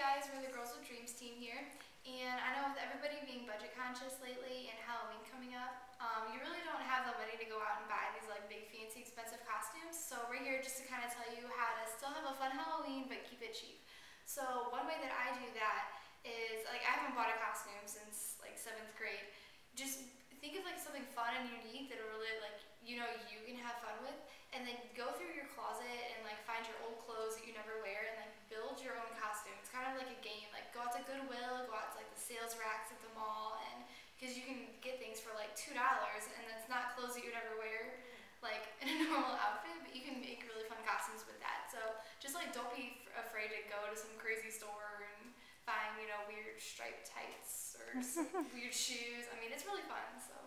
guys, we're the Girls with Dreams team here, and I know with everybody being budget conscious lately and Halloween coming up, um, you really don't have the money to go out and buy these like big fancy expensive costumes. So we're here just to kind of tell you how to still have a fun Halloween but keep it cheap. So one way that I do that is like I haven't bought a costume since like seventh grade. Just think of like something fun and unique that'll really like you know you can have fun with, and then go through your closet and like find your old clothes that you never wear and like build your own costume. It's kind of like a game. Like go out to Goodwill, go out to like the sales racks at the mall, and because you can get things for like two dollars, and that's not clothes that you'd ever wear like in a normal outfit, but you can make really fun costumes with that. So just like don't be f- afraid to go to some crazy store and find you know weird striped tights or weird shoes. I mean it's really fun. So.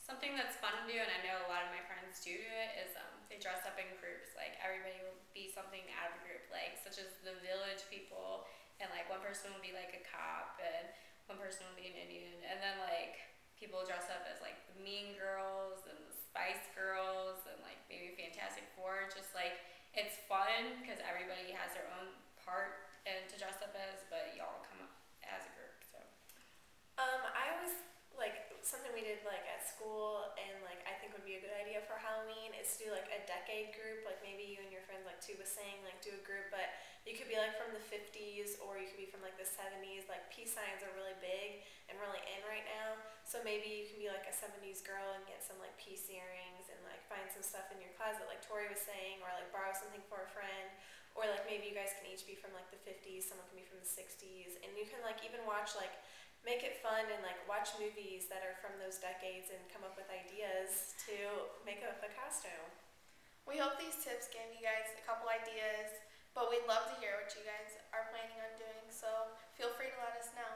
Something that's fun to do, and I know a lot of my friends do do it, is um, they dress up in groups. Like everybody will be something out of a group, like such as the village people, and like one person will be like a cop, and one person will be an Indian, and then like people dress up as like the Mean Girls and the Spice Girls, and like maybe Fantastic Four. Just like it's fun because everybody has their own part and to dress up as, but y'all come up as a group. So Um, I was like something we did like at school and like I think would be a good idea for Halloween is to do like a decade group. Like maybe you and your friends like two was saying like do a group, but be like from the 50s or you could be from like the 70s. Like peace signs are really big and really in right now. So maybe you can be like a 70s girl and get some like peace earrings and like find some stuff in your closet like Tori was saying or like borrow something for a friend. Or like maybe you guys can each be from like the 50s, someone can be from the 60s, and you can like even watch like make it fun and like watch movies that are from those decades and come up with ideas to make up a costume. We hope these tips gave you guys a couple ideas, but we'd love to hear what you guys are planning on doing, so feel free to let us know.